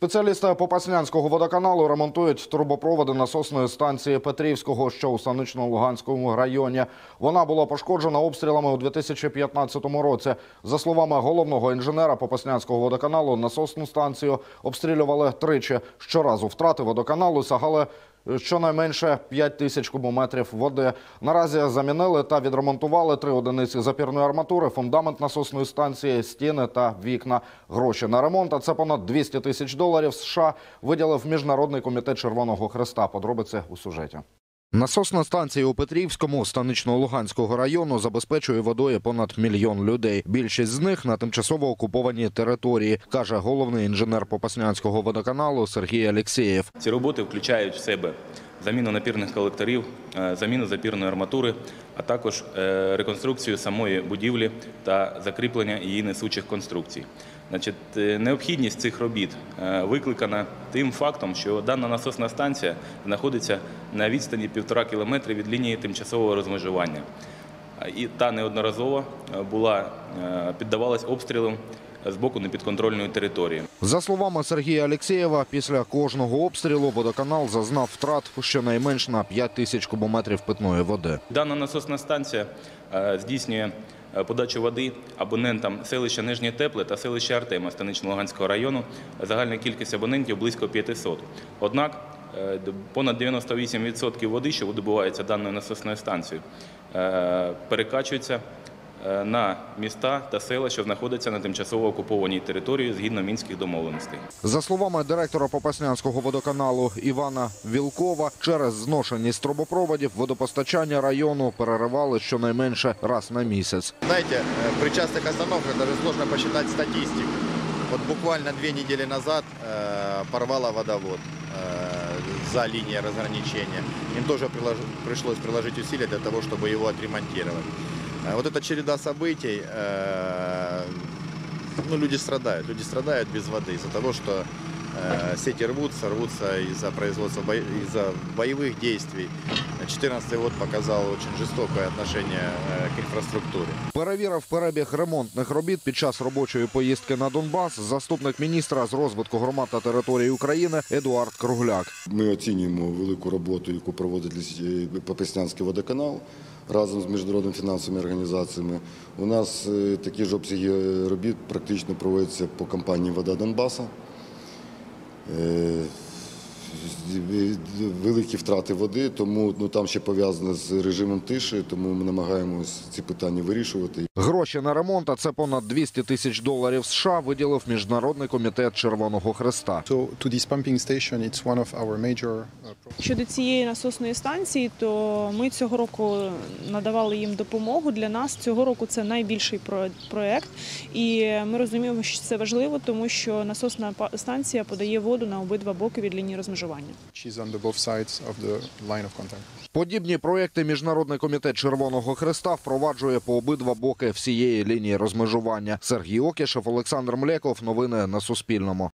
Спеціалісти Попаснянського водоканалу ремонтують трубопроводи насосної станції Петрівського, що у Санично-Луганському районі. Вона була пошкоджена обстрілами у 2015 році. За словами головного інженера Попаснянського водоканалу, насосну станцію обстрілювали тричі. Щоразу втрати водоканалу сягали щонайменше 5 тисяч кубометрів води. Наразі замінили та відремонтували три одиниці запірної арматури, фундамент насосної станції, стіни та вікна. Гроші на ремонт, а це понад 200 тисяч доларів США, виділив Міжнародний комітет Червоного Хреста. Подробиці у сюжеті. Насосна станція у Петрівському Станично-Луганського району забезпечує водою понад мільйон людей. Більшість з них на тимчасово окупованій території, каже головний інженер Попаснянського водоканалу Сергій Алєксєєв. Ці роботи включають в себе заміну напірних колекторів, е, заміну запірної арматури, а також е, реконструкцію самої будівлі та закріплення її несучих конструкцій. Значить, е, необхідність цих робіт викликана тим фактом, що дана насосна станція знаходиться на відстані півтора кілометри від лінії тимчасового розмежування. І та неодноразово е, була е, піддавалась обстрілам з боку непідконтрольної території. За словами Сергія Алєксєєва, після кожного обстрілу водоканал зазнав втрат щонайменш на 5 тисяч кубометрів питної води. Дана насосна станція е, здійснює подачу води абонентам селища Нижнє Тепле та селища Артема Станично-Луганського району. Загальна кількість абонентів близько 500. Однак понад 98% води, що видобувається даною насосною станцією, е, перекачується е, на міста та села, що знаходяться на тимчасово окупованій території згідно мінських домовленостей. За словами директора Попаснянського водоканалу Івана Вілкова, через зношеність трубопроводів водопостачання району переривали щонайменше раз на місяць. Знаете, э, при частых остановках даже сложно посчитать статистику. Вот буквально две недели назад э, порвало водовод э, За линией разграничения. Им тоже прилож- пришлось приложить усилия для того, чтобы его отремонтировать. Э, вот эта череда событий, э, ну, люди страдают. Люди страдают без воды из-за того, что сети рвутся, рвутся из-за производства, бо- из-за боевых действий. 2014 год показал очень жестокое отношение э, к инфраструктуре. Перевірив перебіг ремонтних робіт під час робочої поїздки на Донбас заступник міністра з розвитку громад та територій України Едуард Кругляк. Ми оцінюємо велику роботу, яку проводить Ліс- Попаснянський водоканал разом з міжнародними фінансовими організаціями. У нас е, такі ж обсяги робіт практично проводяться по компанії Вода Донбаса. 呃 Великі втрати води, тому ну, там ще пов'язано з режимом тиші, тому ми намагаємось ці питання вирішувати. Гроші на ремонт, а це понад 200 тисяч доларів США, виділив Міжнародний комітет Червоного Хреста. Uh. Щодо цієї насосної станції, то ми цього року надавали їм допомогу. Для нас цього року це найбільший про- проект, і ми розуміємо, що це важливо, тому що насосна станція подає воду на обидва боки від лінії розмежування. Contact. Подібні проекти Міжнародний комітет Червоного Хреста впроваджує по обидва боки всієї лінії розмежування. Сергій Окішев, Олександр Млеков. Новини на Суспільному.